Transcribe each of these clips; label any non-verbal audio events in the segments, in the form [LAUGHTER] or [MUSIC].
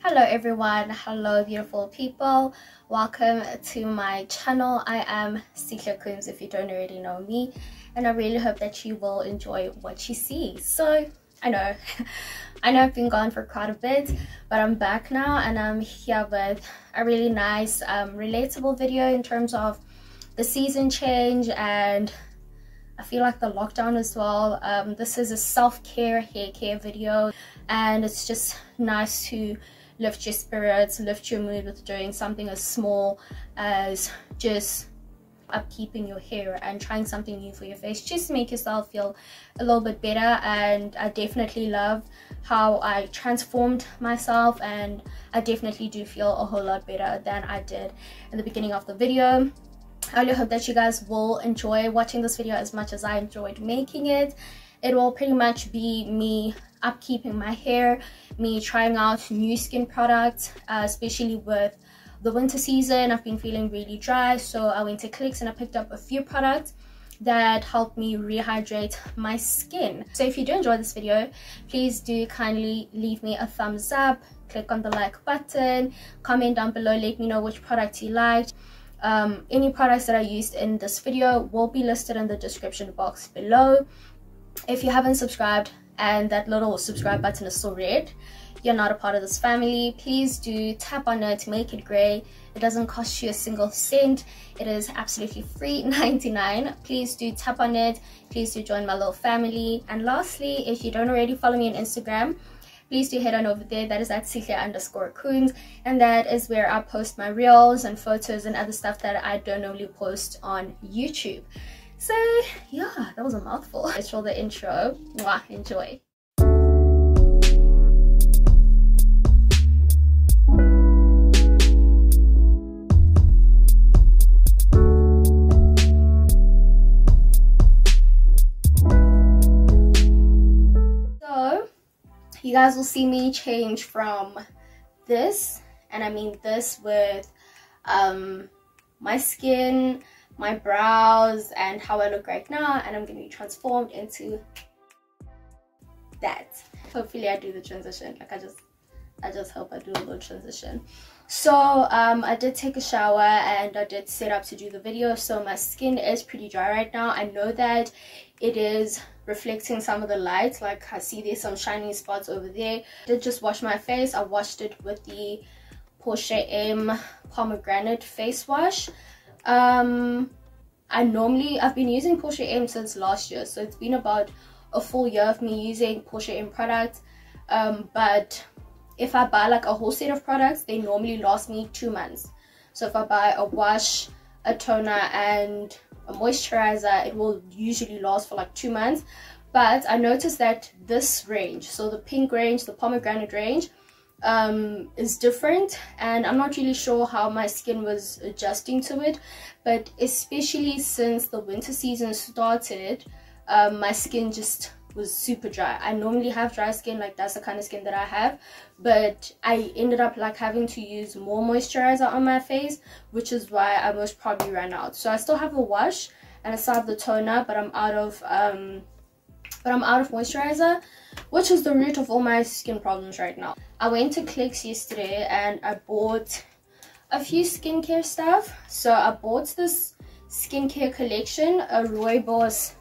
hello everyone. Hello beautiful people. Welcome to my channel. I am Sihle Khums if you don't already know me and i really hope that you will enjoy what you see. So i know. [LAUGHS] I know i've been gone for quite a bit but i'm back now and i'm here with a really nice um, relatable video in terms of the season change and I feel like the lockdown as well. Um, this is a self-care hair care video and it's just nice to lift your spirits, lift your mood with doing something as small as just upkeeping your hair and trying something new for your face just make yourself feel a little bit better and I definitely love how I transformed myself and I definitely do feel a whole lot better than I did in the beginning of the video. I really hope that you guys will enjoy watching this video as much as I enjoyed making it. It will pretty much be me upkeeping my hair, me trying out new skin products, uh, especially with the winter season. I've been feeling really dry, so I went to Clicks and I picked up a few products that helped me rehydrate my skin. So if you do enjoy this video, please do kindly leave me a thumbs up, click on the like button, comment down below, let me know which product you liked. Um, any products that I used in this video will be listed in the description box below. If you haven't subscribed, and that little subscribe button is still red you're not a part of this family please do tap on it to make it gray. It doesn't cost you a single cent. It is absolutely free [LAUGHS] 99 please do tap on it. Please do join my little family. And lastly if you don't already follow me on instagram please do head on over there. That is at Sihle underscore Khums and that is where I post my reels and photos and other stuff that I don't normally post on YouTube so yeah, that was a mouthful. It's for the intro. Mwah, enjoy. So, you guys will see me change from this, and I mean this with um, my skin, my brows and how I look right now and I'm going to be transformed into that. Hopefully I do the transition. Like I just I just hope I do a little transition. So um, I did take a shower and I did set up to do the video. So my skin is pretty dry right now. I know that it is reflecting some of the light. Like I see there's some shiny spots over there. I did just wash my face. I washed it with the Portia M pomegranate face wash um i normally i've been using Portia M since last year so it's been about a full year of me using Portia M products. Um but if i buy like a whole set of products they normally last me two months. So if i buy a wash a toner and a moisturizer it will usually last for like two months. But i noticed that this range so the pink range the pomegranate range um, is different and I'm not really sure how my skin was adjusting to it but especially since the winter season started um, my skin just was super dry. I normally have dry skin like that's the kind of skin that I have but I ended up like having to use more moisturizer on my face which is why I most probably ran out. So I still have a wash and I still have the toner but I'm out of um, but I'm out of moisturizer which is the root of all my skin problems right now. I went to Clicks yesterday and I bought a few skincare stuff. So I bought this skincare collection a rooibos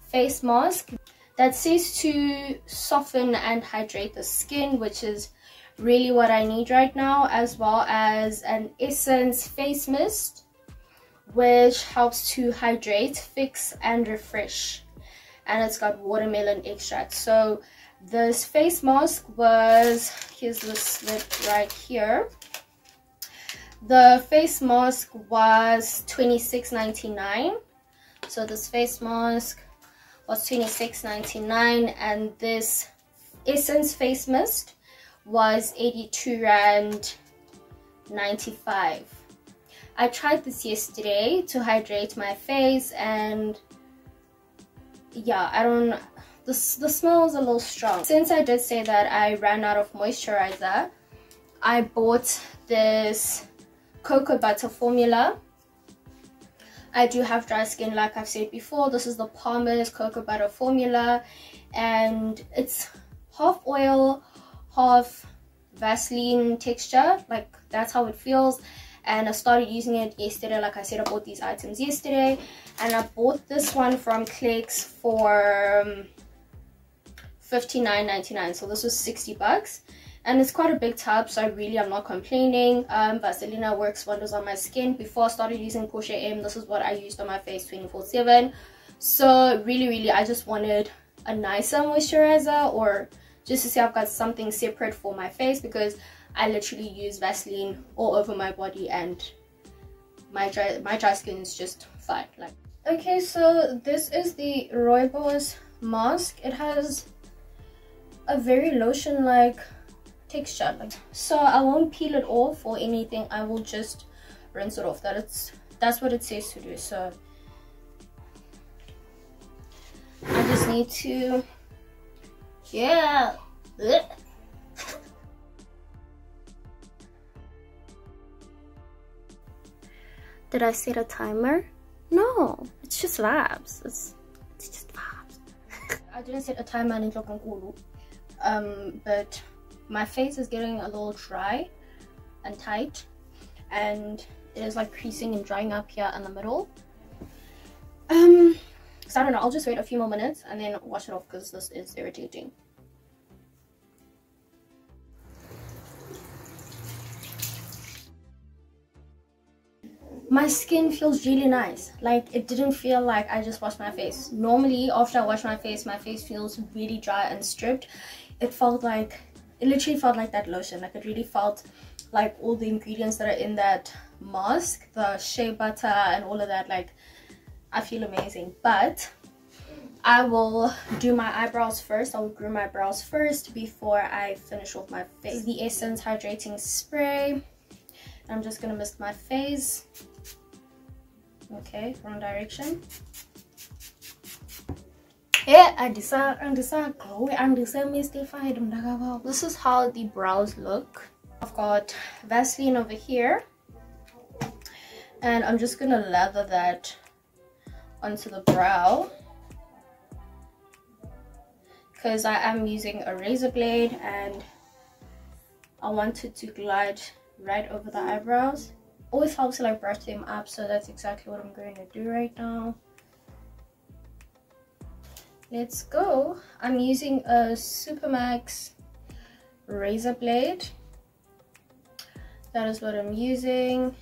face mask that says to soften and hydrate the skin which is really what I need right now as well as an essence face mist which helps to hydrate fix and refresh and it's got watermelon extract. So this face mask was here's the slip right here. The face mask was 26.99 so this face mask was 26.99 and this essence face mist was 82 rand 95 I tried this yesterday to hydrate my face and yeah I don't the, the smell is a little strong since I did say that I ran out of moisturizer I bought this cocoa butter formula I do have dry skin like I've said before this is the Palmer's cocoa butter formula and it's half oil half Vaseline texture. Like that's how it feels. And I started using it yesterday. Like I said, I bought these items yesterday. And I bought this one from Clicks for um, 59.99. So this was 60 bucks and it's quite a big tub so i really am not complaining um vaselina works wonders on my skin before i started using Portia M this is what i used on my face 24 7 so really really i just wanted a nicer moisturizer or just to say i've got something separate for my face because i literally use vaseline all over my body and my dry my dry skin is just fine like. Okay so this is the Rooibos mask. It has a very lotion like texture like so i won't peel it off or anything. I will just rinse it off. That it's that's what it says to do so. I just need to yeah did i set a timer? No it's just vibes. It's it's just vibes. [LAUGHS] I didn't set a timer in um but my face is getting a little dry and tight and it is like creasing and drying up here in the middle. Um so i don't know i'll just wait a few more minutes and then wash it off because this is irritating my skin feels really nice. Like it didn't feel like i just washed my face. Normally after i wash my face my face feels really dry and stripped. It felt like it literally felt like that lotion. Like it really felt like all the ingredients that are in that mask the shea butter and all of that like i feel amazing. But i will do my eyebrows first. I will groom my brows first before i finish off my face. The essence hydrating spray i'm just gonna mist my face okay wrong direction yeah, andisa andisa glowy andisa mystified This is how the brows look. I've got Vaseline over here. And I'm just gonna lather that onto the brow. Because I am using a razor blade and I want it to glide right over the eyebrows. Always helps to like brush them up so that's exactly what I'm going to do right now. Let's go. I'm using a supermax razor blade. That is what i'm using.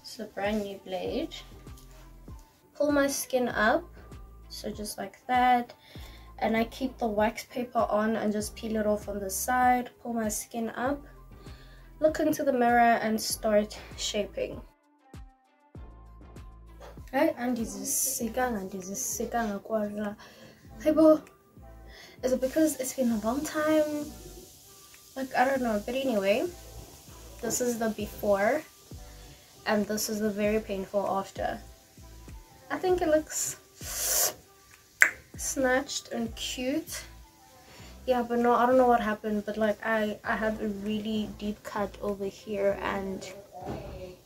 It's a brand new blade. Pull my skin up so just like that. And i keep the wax paper on and just peel it off on the side. Pull my skin up look into the mirror and start shaping. Hayi andizisikanga ndizisikanga hayibo is it because it's been a long time? Like i don't know but anyway this is the before and this is the very painful after. I think it looks snatched and cute yeah but no i don't know what happened but like i i have a really deep cut over here and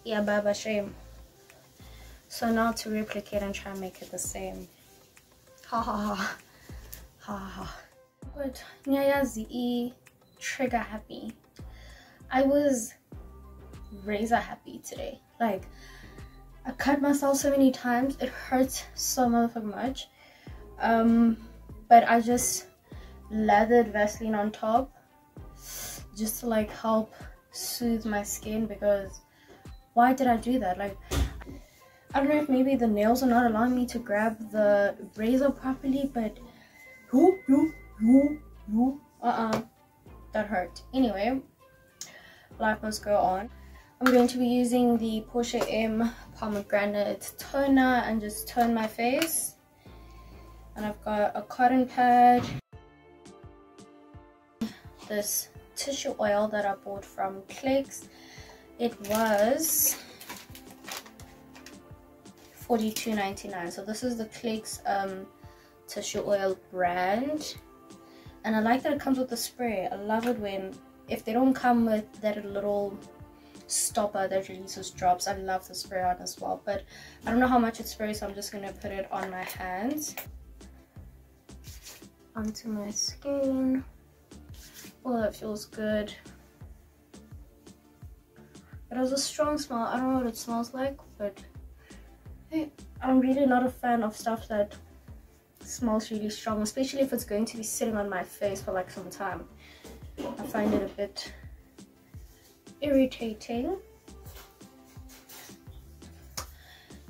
yeah baba shame so now to replicate and try and make it the same. Ha ha ha. Ha ha. But Nyayazi trigger happy. I was razor happy today. Like I cut myself so many times. It hurts so motherfucking much. Um but I just lathered Vaseline on top just to like help soothe my skin because why did I do that? Like I don't know if maybe the nails are not allowing me to grab the razor properly, but uh-uh, that hurt. Anyway, life must go on. I'm going to be using the Portia M pomegranate toner and just tone my face. And I've got a cotton pad, this tissue oil that I bought from Clicks. It was 42.99 so this is the clicks um tissue oil brand. And i like that it comes with the spray. I love it when if they don't come with that little stopper that releases drops i love the spray on as well. But i don't know how much it sprays so i'm just gonna put it on my hands. Onto my skin Oh, that feels good. It has a strong smell. I don't know what it smells like, but I'm really not a fan of stuff that smells really strong, especially if it's going to be sitting on my face for like some time. I find it a bit irritating.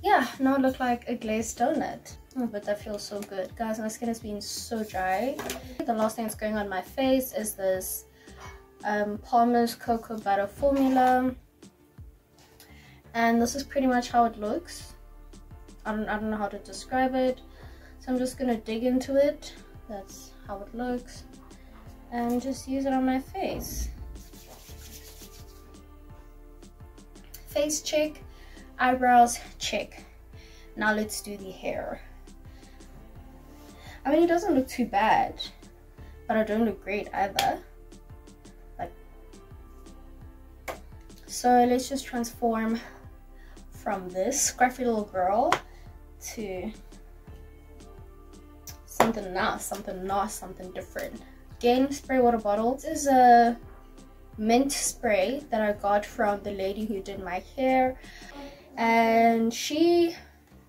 Yeah, now I look like a glazed donut. Oh, but that feels so good. Guys, my skin has been so dry. The last thing that's going on my face is this um, Palmer's Cocoa Butter Formula. And this is pretty much how it looks. I don't, I don't know how to describe it. So I'm just going to dig into it. That's how it looks. And just use it on my face. Face check, eyebrows check. Now let's do the hair. I mean, it doesn't look too bad, but I don't look great either. Like, so let's just transform from this scruffy little girl to something nice, something nice, something different. Again, spray water bottle. This is a mint spray that I got from the lady who did my hair and she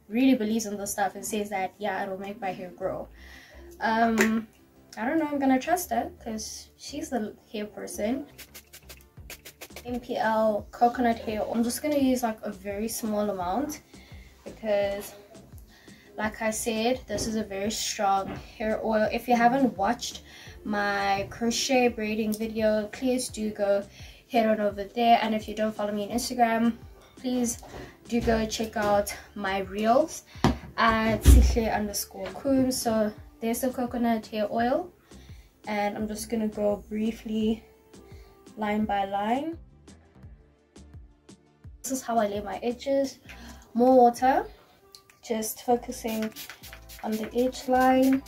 really believes in this stuff and says that yeah it'll make my hair grow. Um i don't know i'm gonna trust her because she's the hair person. Mpl coconut hair i'm just gonna use like a very small amount because like i said this is a very strong hair oil. If you haven't watched my crochet braiding video please do go head on over there. And if you don't follow me on instagram please do go check out my reels at Sihle underscore Coom. So there's the coconut hair oil and I'm just gonna go briefly line by line. This is how I lay my edges. More water, just focusing on the edge line.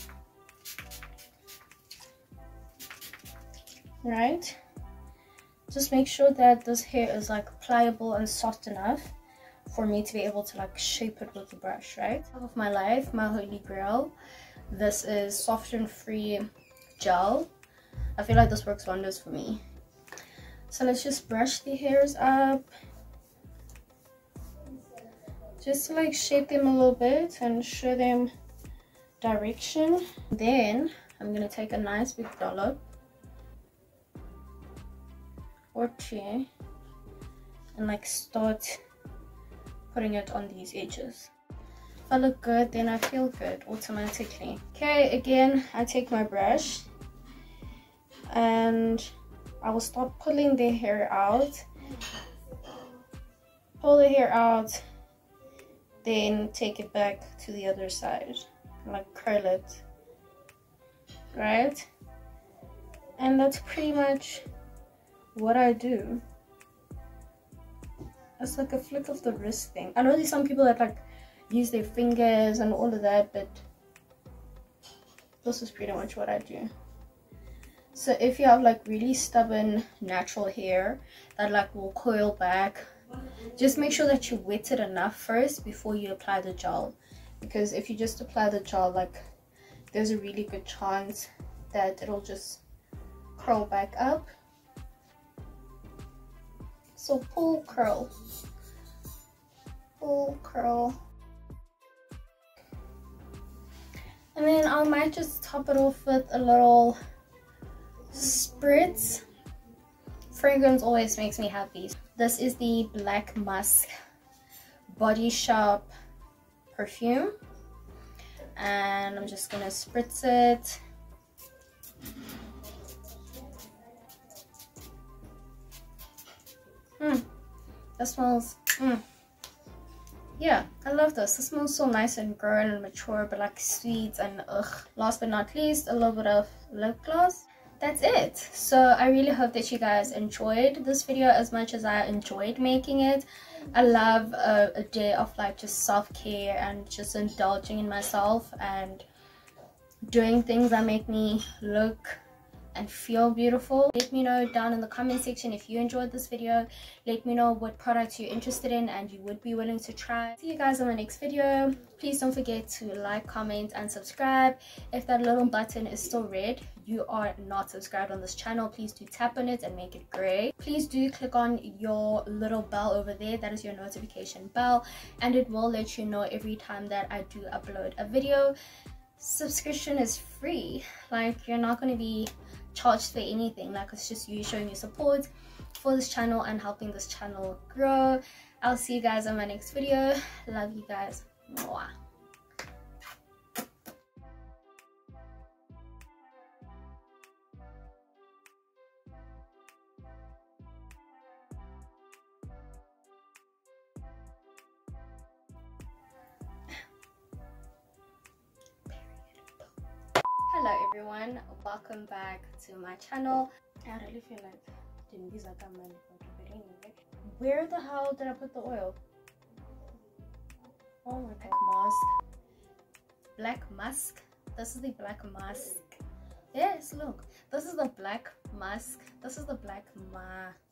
Right? Just make sure that this hair is like pliable and soft enough for me to be able to like shape it with the brush, right? Top of my life, my holy grail. This is Sof N' Free gel. I feel like this works wonders for me. So let's just brush the hairs up. Just to like shape them a little bit and show them direction. Then I'm gonna take a nice big dollop or two and like start putting it on these edges. If I look good, then I feel good automatically. Okay, again, I take my brush and I will start pulling the hair out. Pull the hair out, then take it back to the other side, like curl it, right? And that's pretty much what I do. It's like a flick of the wrist thing. I know there's some people that like use their fingers and all of that, but this is pretty much what I do. So if you have like really stubborn natural hair that like will coil back, just make sure that you wet it enough first before you apply the gel. Because if you just apply the gel, like there's a really good chance that it'll just curl back up so pull curl. Pull curl. And then I might just top it off with a little spritz. Fragrance always makes me happy. This is the Black Musk Body Shop perfume. And I'm just gonna spritz it Mm. That smells. Mm. Yeah, I love this. This smells so nice and grown and mature, but like sweet and ugh. Last but not least, a little bit of lip gloss. That's it. So I really hope that you guys enjoyed this video as much as I enjoyed making it. I love a, a day of like just self-care and just indulging in myself and doing things that make me look and feel beautiful let me know down in the comment section if you enjoyed this video. Let me know what products you're interested in and you would be willing to try. See you guys on my next video. Please don't forget to like comment and subscribe. If that little button is still red you are not subscribed on this channel. Please do tap on it and make it gray. Please do click on your little bell over there. That is your notification bell and it will let you know every time that i do upload a video. Subscription is free. Like you're not going to be charged for anything like it's just you showing your support for this channel and helping this channel grow. I'll see you guys on my next video. Love you guys. Mwah. Everyone. Welcome back to my channel. I really feel like where the hell did i put the oil? Oh my god mask. Black mask? This is the black mask. Yes look. This is the black mask. This is the black mask